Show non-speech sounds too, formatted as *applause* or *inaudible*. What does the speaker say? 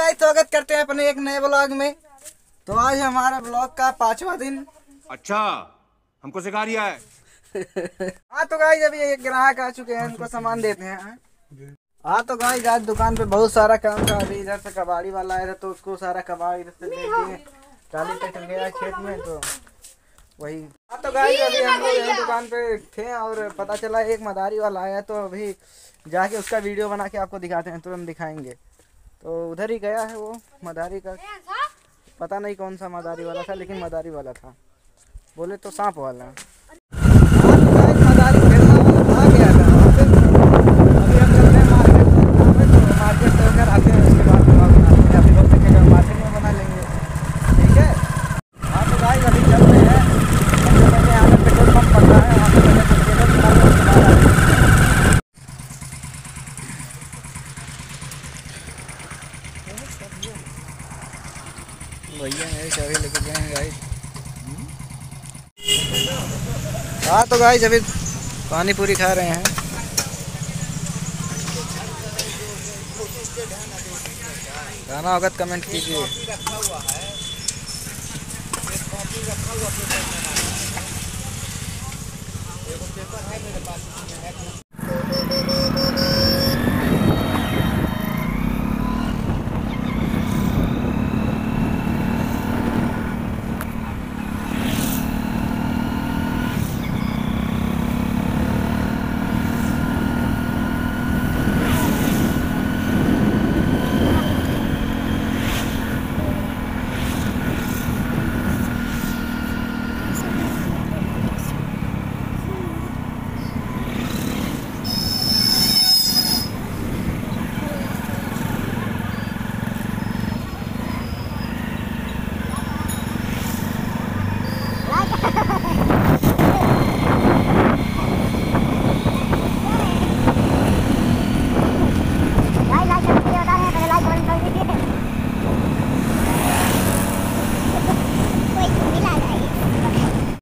Guys स्वागत करते हैं अपने एक नए ब्लॉग में। तो आज हमारा ब्लॉग का पांचवा दिन। अच्छा हमको सिखा रिया है। *laughs* हाँ तो गाइस अभी एक ग्राहक आ चुके हैं उनको सामान देते हैं। हाँ तो गाइस आज दुकान पे बहुत सारा काम था। अभी इधर से कबाड़ी वाला आया था तो उसको सारा कबाड़ी इधर से दे दिए। चालीस तक चल गया खेत में तो वही। हाँ तो गाइस अभी हम लोग दुकान पे थे और पता चला एक मदारी वाला आया तो अभी जाके उसका वीडियो बना के आपको दिखाते हैं तुरंत दिखाएँगे। तो उधर ही गया है वो मदारी का। पता नहीं कौन सा मदारी वाला था लेकिन मदारी वाला था। बोले तो सांप वाला हाँ, तो गाइस मदारी खेलना आ गया था वहाँ पे। अभी हम चलते हैं मार्केट में, तो मार्केट से होकर आते हैं उसके बाद ब्लॉग बनाते हैं अभी लोग देखेंगे मार्केट में बना लेंगे ठीक है हाँ तो गाइस अभी चल रहे हैं सबसे पहले यहाँ पे पेट्रोल पंप पड़ रहा है वहाँ पे पहले कुछ पेट्रोल निकाल के उसके बाद आते हैं। भैया लेके गए हैं गाइस हाँ तो गाइस अभी पानी पूरी खा रहे हैं। खाना होगा तो कमेंट कीजिए।